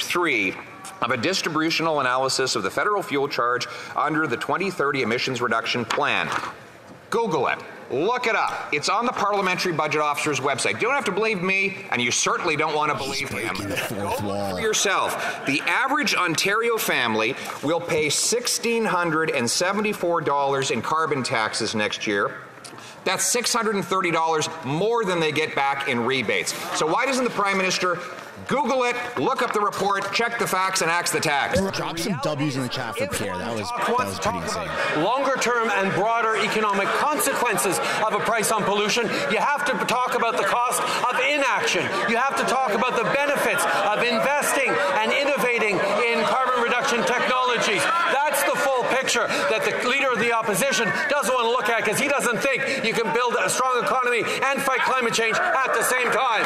page three of a distributional analysis of the federal fuel charge under the 2030 emissions reduction plan. Google it. Look it up. It's on the Parliamentary Budget Officer's website. You don't have to believe me, and you certainly don't want to believe him. Go for yourself. The average Ontario family will pay $1,674 in carbon taxes next year. That's $630 more than they get back in rebates. So why doesn't the Prime Minister Google it, look up the report, check the facts, and axe the tax. Drop some W's in the chat for Pierre. That was, that was pretty insane. Longer term and broader economic consequences of a price on pollution. You have to talk about the cost of inaction. You have to talk about the benefits of investing and innovating in carbon reduction technologies. That's the full picture that the leader of the opposition doesn't want to look at because he doesn't think you can build a strong economy and fight climate change at the same time.